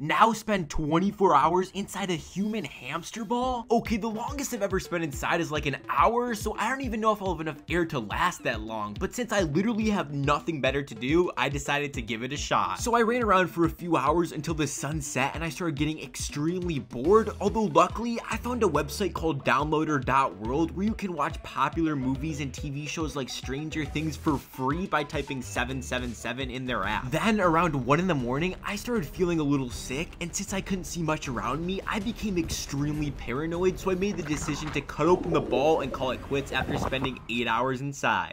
Now spend 24 hours inside a human hamster ball? Okay, the longest I've ever spent inside is like an hour, so I don't even know if I'll have enough air to last that long. But since I literally have nothing better to do, I decided to give it a shot. So I ran around for a few hours until the sun set and I started getting extremely bored. Although luckily, I found a website called downloader.world where you can watch popular movies and TV shows like Stranger Things for free by typing 777 in their app. Then around 1 in the morning, I started feeling a little sick, and since I couldn't see much around me, I became extremely paranoid, so I made the decision to cut open the ball and call it quits after spending 8 hours inside.